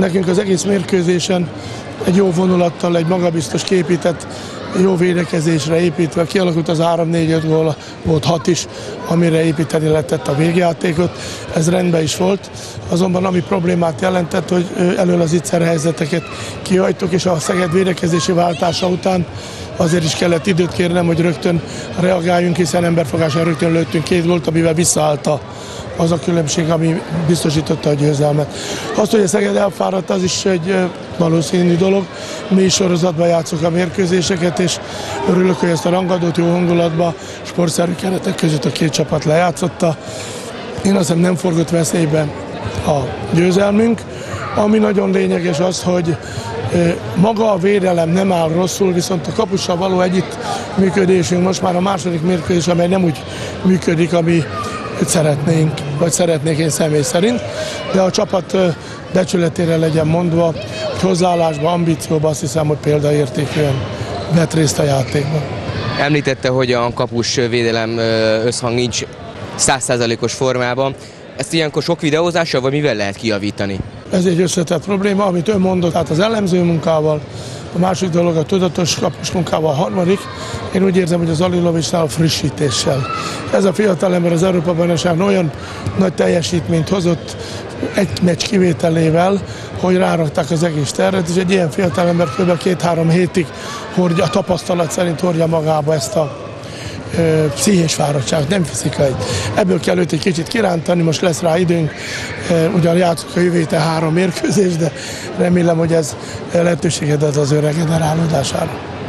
nekünk az egész mérkőzésen egy jó vonulattal, egy magabiztos képített jó védekezésre építve kialakult az 3-4-5 gól, volt 6 is, amire építeni lehetett a végjátékot. Ez rendben is volt, azonban ami problémát jelentett, hogy elől az ittszer helyzeteket kihajtok, és a Szeged védekezési váltása után azért is kellett időt kérnem, hogy rögtön reagáljunk, hiszen emberfogással rögtön lőttünk két gólt, amivel visszaállt a az a különbség, ami biztosította a győzelmet. Azt, hogy a Szeged elfáradt, az is egy valószínű dolog. Mi is sorozatban játszok a mérkőzéseket, és örülök, hogy ezt a rangadót jó hangulatba, sportszerű keretek között a két csapat lejátszotta. Én azt hiszem nem forgott veszélybe a győzelmünk. Ami nagyon lényeges az, hogy maga a védelem nem áll rosszul, viszont a kapussal való együtt működésünk most már a második mérkőzés, amely nem úgy működik, ami szeretnénk, vagy szeretnék én személy szerint, de a csapat becsületére legyen mondva, hogy hozzáállásban, ambícióban azt hiszem, hogy példaértékűen vett részt a játékban. Említette, hogy a kapus védelem összhang nincs százszázalékos formában. Ezt ilyenkor sok videózással, vagy mivel lehet kijavítani? Ez egy összetett probléma, amit ön mondott, hát az elemző munkával, a másik dolog a tudatos kapus munkával, a harmadik, én úgy érzem, hogy az Alilovicsnál a frissítéssel. Ez a fiatal ember az Európa bajnokságon olyan nagy teljesítményt hozott egy meccs kivételével, hogy rárakták az egész terret, és egy ilyen fiatal ember kb. két-három hétig hordja, a tapasztalat szerint hordja magába ezt a pszichés fáradtság, nem fizikai. Ebből kell őt egy kicsit kirántani, most lesz rá időnk, ugyan játszunk a jövő három mérkőzés, de remélem, hogy ez lehetőséget ad az ő regenerálódására.